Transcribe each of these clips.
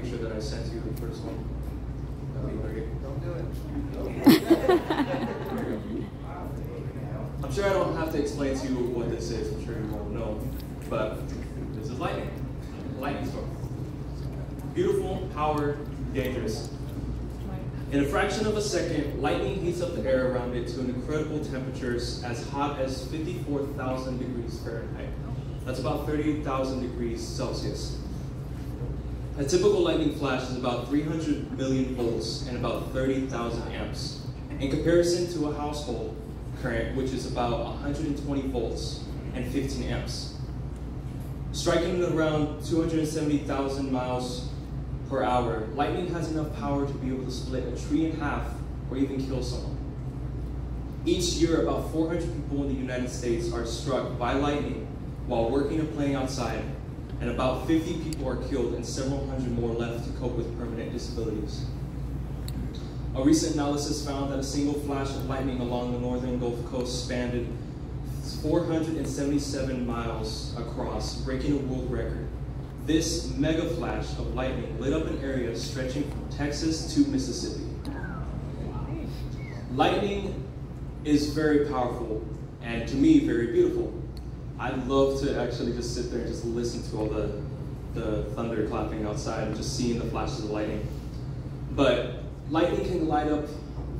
picture that I sent you, the first one, that'd be great. Don't do it. I'm sure I don't have to explain to you what this is. I'm sure you all know. But this is lightning. Lightning storm. Beautiful, power, dangerous. In a fraction of a second, lightning heats up the air around it to an incredible temperatures as hot as 54,000 degrees Fahrenheit. That's about 30,000 degrees Celsius. A typical lightning flash is about 300 million volts and about 30,000 amps. In comparison to a household current, which is about 120 volts and 15 amps. Striking around 270,000 miles per hour, lightning has enough power to be able to split a tree in half or even kill someone. Each year, about 400 people in the United States are struck by lightning while working or playing outside, and about 50 people are killed and several hundred more left to cope with permanent disabilities. A recent analysis found that a single flash of lightning along the northern Gulf Coast spanned 477 miles across, breaking a world record. This mega flash of lightning lit up an area stretching from Texas to Mississippi. Lightning is very powerful and to me very beautiful. I love to actually just sit there and just listen to all the, the thunder clapping outside and just seeing the flashes of lightning. But lightning can light up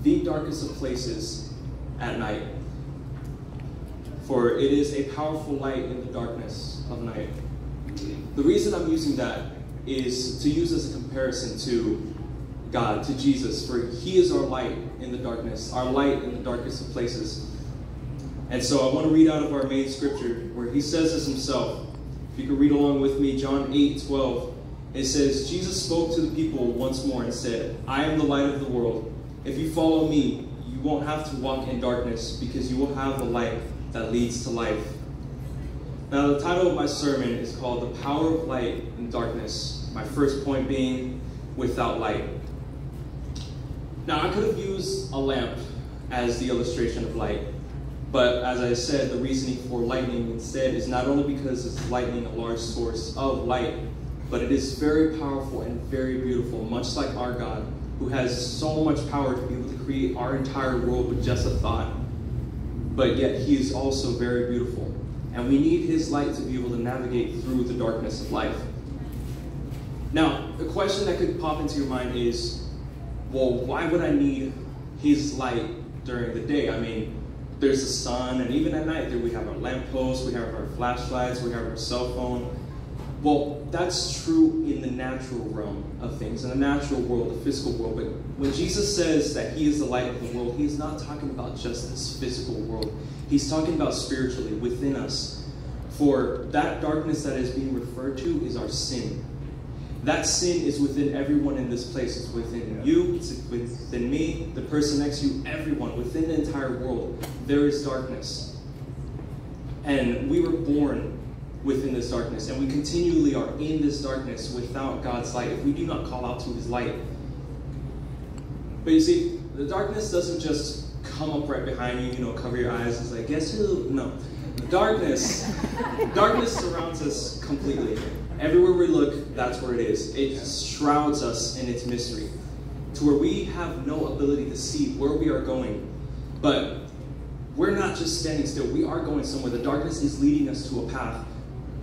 the darkest of places at night. For it is a powerful light in the darkness of night. The reason I'm using that is to use as a comparison to God, to Jesus, for He is our light in the darkness, our light in the darkest of places. And so I want to read out of our main scripture where He says this Himself. If you could read along with me, John 8 12. It says, Jesus spoke to the people once more and said, I am the light of the world. If you follow me, you won't have to walk in darkness because you will have the light that leads to life. Now, the title of my sermon is called The Power of Light in Darkness. My first point being without light. Now, I could have used a lamp as the illustration of light, but as I said, the reasoning for lightning instead is not only because it's lightning a large source of light, but it is very powerful and very beautiful, much like our God, who has so much power to be able to create our entire world with just a thought. But yet, He is also very beautiful. And we need His light to be able to navigate through the darkness of life. Now, the question that could pop into your mind is well, why would I need His light during the day? I mean, there's the sun, and even at night, there we have our lampposts, we have our flashlights, we have our cell phone. Well, that's true in the natural realm of things, in the natural world, the physical world. But when Jesus says that He is the light of the world, He's not talking about just this physical world. He's talking about spiritually within us. For that darkness that is being referred to is our sin. That sin is within everyone in this place. It's within you, it's within me, the person next to you, everyone, within the entire world. There is darkness. And we were born within this darkness, and we continually are in this darkness without God's light if we do not call out to His light. But you see, the darkness doesn't just come up right behind you, you know, cover your eyes. It's like, guess who? No. Darkness, darkness surrounds us completely. Everywhere we look, that's where it is. It shrouds us in its mystery, to where we have no ability to see where we are going. But we're not just standing still, we are going somewhere. The darkness is leading us to a path.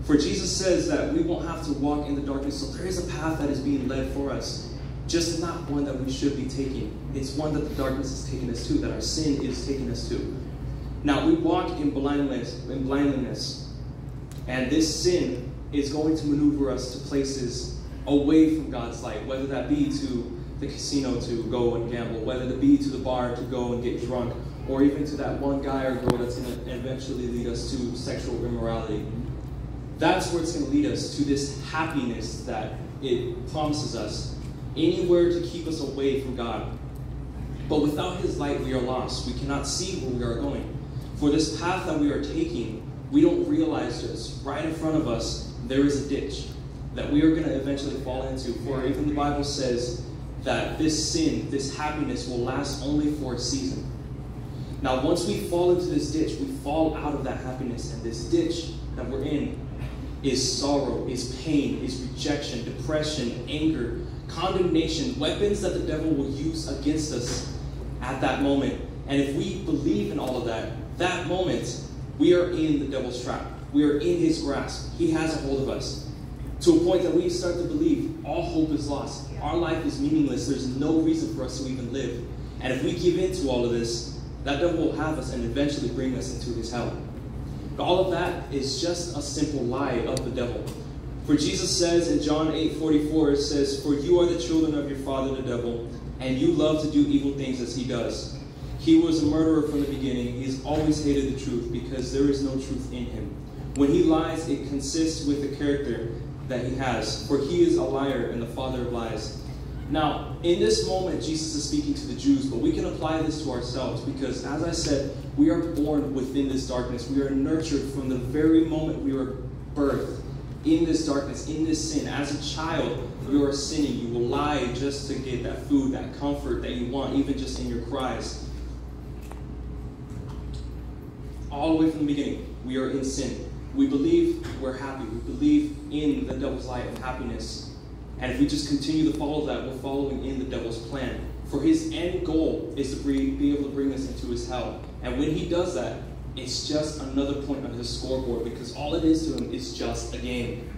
For Jesus says that we won't have to walk in the darkness, so there is a path that is being led for us. Just not one that we should be taking. It's one that the darkness is taking us to, that our sin is taking us to. Now we walk in blindness, in blindness, and this sin is going to maneuver us to places away from God's light, whether that be to the casino to go and gamble, whether that be to the bar to go and get drunk, or even to that one guy or girl that's going to eventually lead us to sexual immorality. That's where it's going to lead us to this happiness that it promises us, anywhere to keep us away from God. But without His light, we are lost. We cannot see where we are going. For this path that we are taking, we don't realize just right in front of us, there is a ditch that we are going to eventually fall into. For even the Bible says that this sin, this happiness, will last only for a season. Now, once we fall into this ditch, we fall out of that happiness, and this ditch that we're in is sorrow, is pain, is rejection, depression, anger, condemnation, weapons that the devil will use against us at that moment. And if we believe in all of that, that moment, we are in the devil's trap. We are in his grasp. He has a hold of us. To a point that we start to believe all hope is lost. Our life is meaningless. There's no reason for us to even live. And if we give in to all of this, that devil will have us and eventually bring us into his hell. But all of that is just a simple lie of the devil. For Jesus says in John 8 44, it says, For you are the children of your father the devil, and you love to do evil things as he does. He was a murderer from the beginning. He has always hated the truth because there is no truth in him. When he lies, it consists with the character that he has, for he is a liar and the father of lies. Now, in this moment, Jesus is speaking to the Jews, but we can apply this to ourselves because, as I said, we are born within this darkness. We are nurtured from the very moment we were birthed in this darkness, in this sin. As a child, you are sinning. You will lie just to get that food, that comfort that you want, even just in your cries. All the way from the beginning, we are in sin. We believe we're happy. We believe in the devil's light of happiness. And if we just continue to follow that, we're following in the devil's plan. For his end goal is to be able to bring us into his hell. And when he does that, it's just another point on his scoreboard because all it is to him is just a game.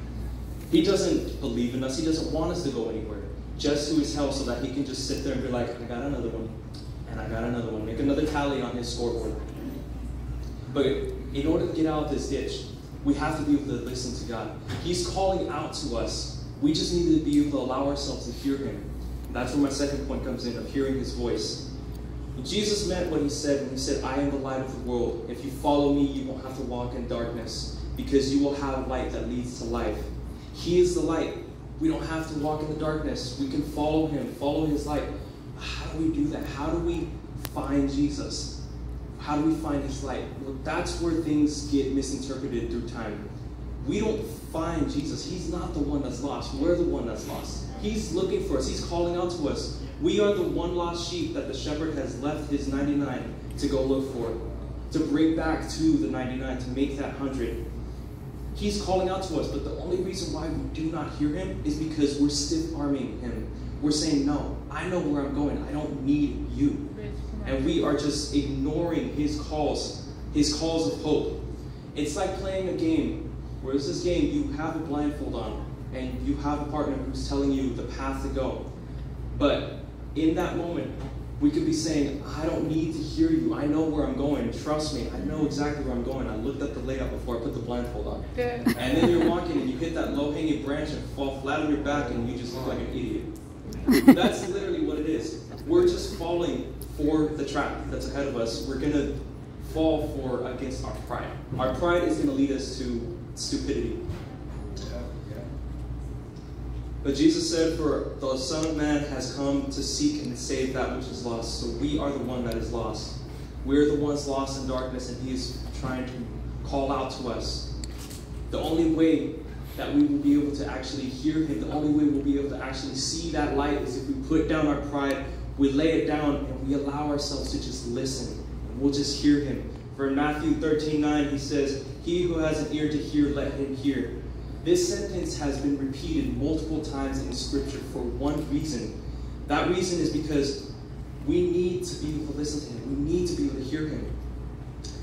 He doesn't believe in us, he doesn't want us to go anywhere, just to his hell so that he can just sit there and be like, I got another one, and I got another one. Make another tally on his scoreboard. But in order to get out of this ditch, we have to be able to listen to God. He's calling out to us. We just need to be able to allow ourselves to hear Him. That's where my second point comes in of hearing His voice. Jesus meant what He said when He said, I am the light of the world. If you follow me, you won't have to walk in darkness because you will have light that leads to life. He is the light. We don't have to walk in the darkness. We can follow Him, follow His light. How do we do that? How do we find Jesus? How do we find his light? Well, that's where things get misinterpreted through time. We don't find Jesus. He's not the one that's lost. We're the one that's lost. He's looking for us. He's calling out to us. We are the one lost sheep that the shepherd has left his 99 to go look for, to bring back to the 99, to make that 100. He's calling out to us, but the only reason why we do not hear him is because we're stiff arming him. We're saying, No, I know where I'm going. I don't need you and we are just ignoring his calls, his calls of hope. It's like playing a game where it's this game you have a blindfold on and you have a partner who's telling you the path to go. But in that moment, we could be saying, I don't need to hear you. I know where I'm going. Trust me. I know exactly where I'm going. I looked at the layout before I put the blindfold on. and then you're walking and you hit that low hanging branch and fall flat on your back and you just look like an idiot. That's literally what it is. We're just falling for the trap that's ahead of us, we're going to fall for against our pride. Our pride is going to lead us to stupidity. But Jesus said, For the Son of Man has come to seek and save that which is lost. So we are the one that is lost. We're the ones lost in darkness, and He is trying to call out to us. The only way that we will be able to actually hear Him, the only way we'll be able to actually see that light is if we put down our pride we lay it down and we allow ourselves to just listen. And we'll just hear him. For in Matthew 13 9, he says, He who has an ear to hear, let him hear. This sentence has been repeated multiple times in Scripture for one reason. That reason is because we need to be able to listen to him. We need to be able to hear him.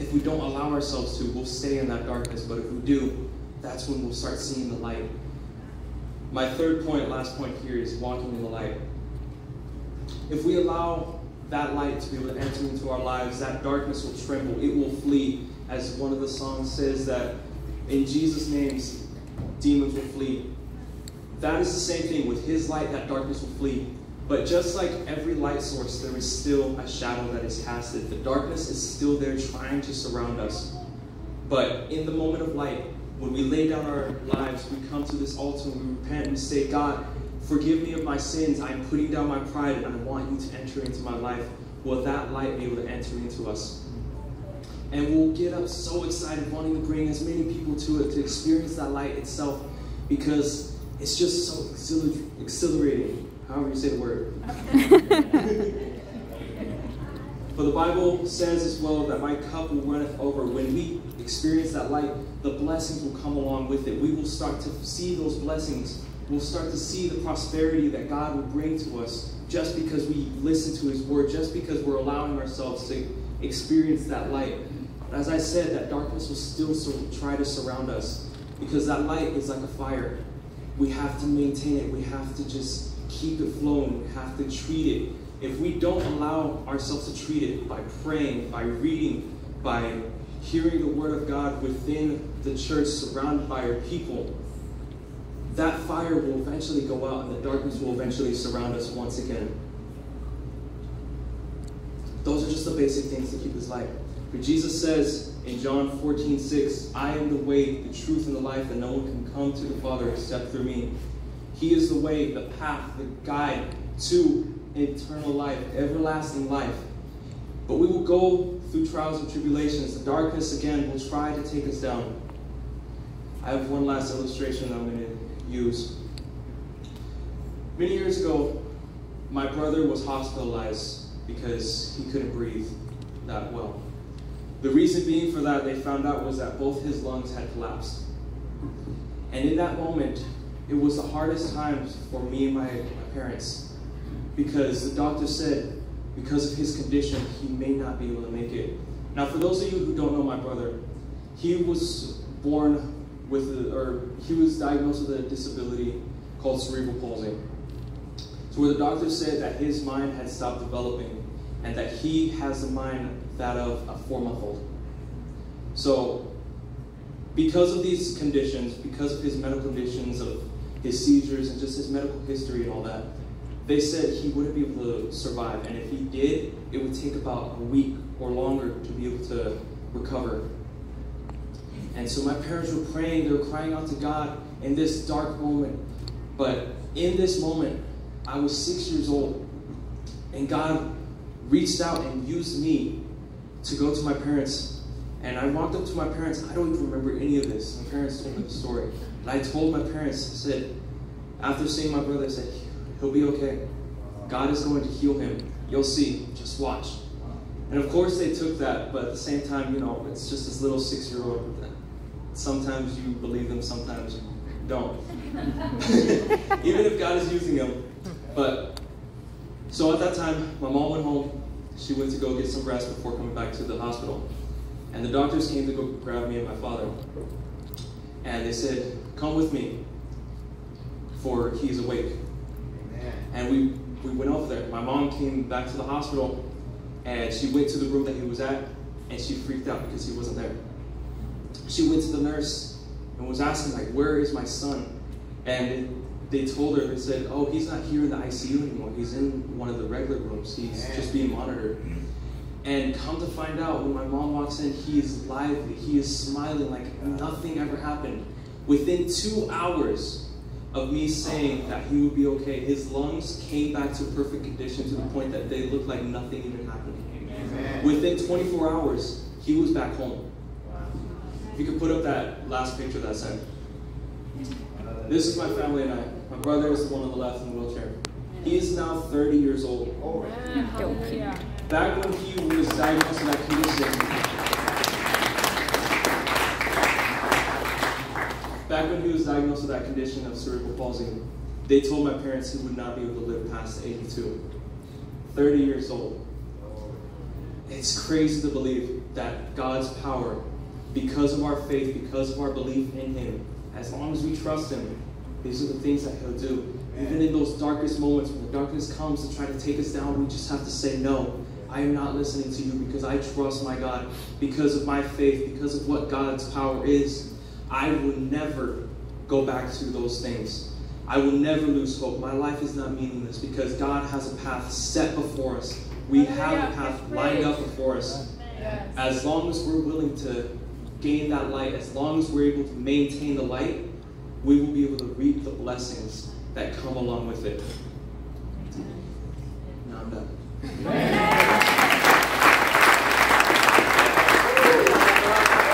If we don't allow ourselves to, we'll stay in that darkness. But if we do, that's when we'll start seeing the light. My third point, last point here, is walking in the light. If we allow that light to be able to enter into our lives, that darkness will tremble, it will flee. As one of the songs says that in Jesus' names, demons will flee. That is the same thing. With his light, that darkness will flee. But just like every light source, there is still a shadow that is casted. The darkness is still there trying to surround us. But in the moment of light, when we lay down our lives, we come to this altar and we repent and say, God, Forgive me of my sins. I'm putting down my pride and I want you to enter into my life. Will that light be able to enter into us? And we'll get up so excited, wanting to bring as many people to it to experience that light itself because it's just so exhilarating. However, you say the word. For the Bible says as well that my cup will runneth over. When we experience that light, the blessings will come along with it. We will start to see those blessings. We'll start to see the prosperity that God will bring to us just because we listen to His Word, just because we're allowing ourselves to experience that light. As I said, that darkness will still try to surround us because that light is like a fire. We have to maintain it. We have to just keep it flowing. We have to treat it. If we don't allow ourselves to treat it by praying, by reading, by hearing the Word of God within the church, surrounded by our people, that fire will eventually go out and the darkness will eventually surround us once again. Those are just the basic things to keep us light. But Jesus says in John 14, 6, I am the way, the truth, and the life, and no one can come to the Father except through me. He is the way, the path, the guide to eternal life, everlasting life. But we will go through trials and tribulations. The darkness, again, will try to take us down. I have one last illustration that I'm going to use. Many years ago, my brother was hospitalized because he couldn't breathe that well. The reason being for that, they found out, was that both his lungs had collapsed. And in that moment, it was the hardest times for me and my parents because the doctor said, because of his condition, he may not be able to make it. Now, for those of you who don't know my brother, he was born with, a, or he was diagnosed with a disability called cerebral palsy. So where the doctor said that his mind had stopped developing and that he has the mind that of a four-month-old. So because of these conditions, because of his medical conditions, of his seizures, and just his medical history and all that, they said he wouldn't be able to survive. And if he did, it would take about a week or longer to be able to recover. And so my parents were praying, they were crying out to God in this dark moment. But in this moment, I was six years old, and God reached out and used me to go to my parents. And I walked up to my parents. I don't even remember any of this. My parents told me the story. And I told my parents, I said, after seeing my brother, I said, he'll be okay. God is going to heal him. You'll see. Just watch. And of course they took that, but at the same time, you know, it's just this little six-year-old. Sometimes you believe them, sometimes you don't. Even if God is using them. But, so at that time, my mom went home she went to go get some rest before coming back to the hospital. And the doctors came to go grab me and my father. And they said, Come with me, for he's awake. And we, we went over there. My mom came back to the hospital, and she went to the room that he was at, and she freaked out because he wasn't there. She went to the nurse and was asking, like, where is my son? And they told her, they said, oh, he's not here in the ICU anymore. He's in one of the regular rooms. He's just being monitored. And come to find out, when my mom walks in, he is lively. He is smiling like nothing ever happened. Within two hours of me saying that he would be okay, his lungs came back to perfect condition to the point that they looked like nothing even happened. Amen. Within 24 hours, he was back home. If you could put up that last picture that I sent. This is my family and I. My brother is the one on the left in the wheelchair. He is now 30 years old. Back when he was diagnosed with that condition, when he was diagnosed with that condition of cerebral palsy, they told my parents he would not be able to live past 82. 30 years old. It's crazy to believe that God's power, because of our faith, because of our belief in Him, as long as we trust Him, these are the things that He'll do. Even in those darkest moments when the darkness comes to try to take us down, we just have to say, No, I am not listening to you because I trust my God, because of my faith, because of what God's power is. I will never go back to those things. I will never lose hope. My life is not meaningless because God has a path set before us. We have a path lined up before us. As long as we're willing to gain that light, as long as we're able to maintain the light, we will be able to reap the blessings that come along with it. Now I'm done.